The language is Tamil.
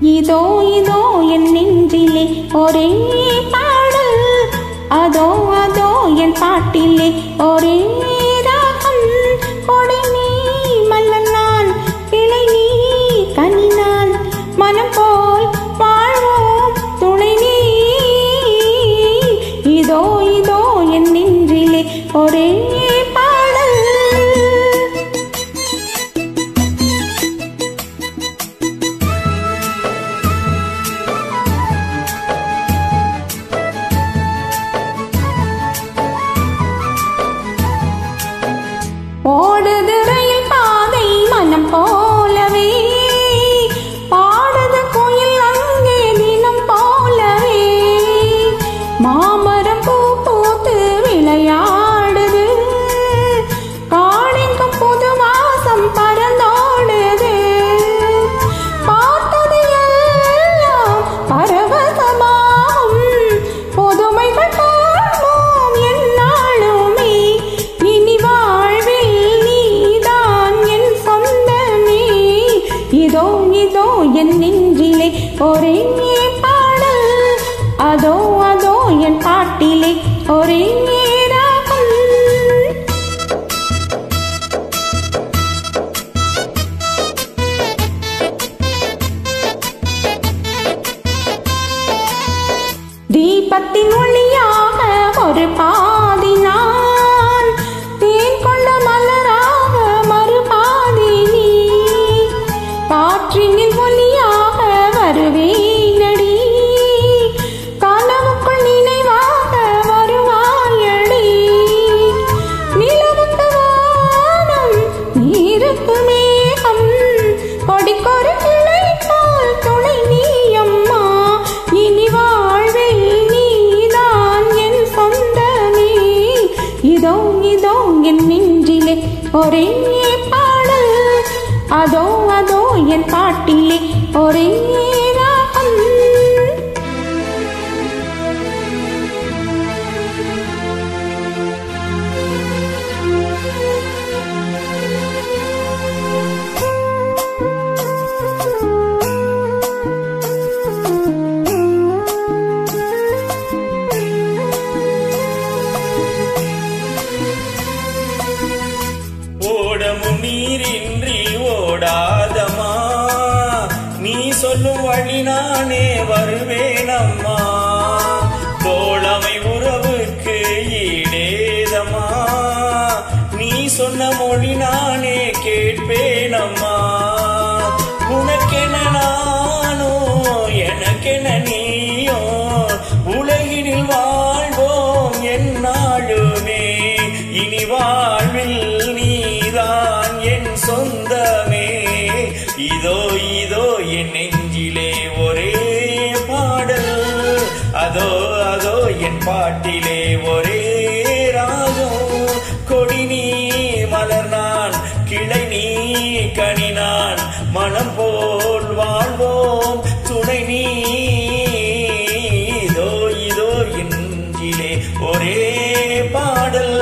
இதோ இதோ என் நெஞ்சிலே ஒரே பாடல். அதோ அதோ என் பாட்டிலே ஒரே ராகம் கொடை நீ மல்லன் நான் கிளை நீ கனி நான். மனம் போல் வாழ்வோம் துணை நீ. இதோ இதோ என் நெஞ்சிலே ஒரே ஒரே பாடல். அதோ அதோ என் பாட்டிலே ஒரே தீபத்தின் ஒளி கொடிக்கொரு கிளை போல் துணை நீ அம்மா இனி வாழ்வில் நீதான் என் சொந்தமே. இதோ இதோ என் நெஞ்சிலே ஒரே பாடல் அதோ அதோ என் பாட்டிலே ஒரே நீரின்றி ஓடாதம்மா. நீ சொல்லும் வழி நானே வருவேனம்மா. தோழமை உறவுக்கு ஈடேதமா நீ சொன்ன மொழி நானே கேட்பேனம்மா. இதோ என் நெஞ்சிலே ஒரே பாடல். அதோ அதோ என் பாட்டிலே ஒரே ராகம். கொடி நீ மலர் நான் கிளை நீ கனி நான் மனம் போல் வாழ்வோம் துணை நீ. இதோ இதோ என் நெஞ்சிலே ஒரே பாடல்.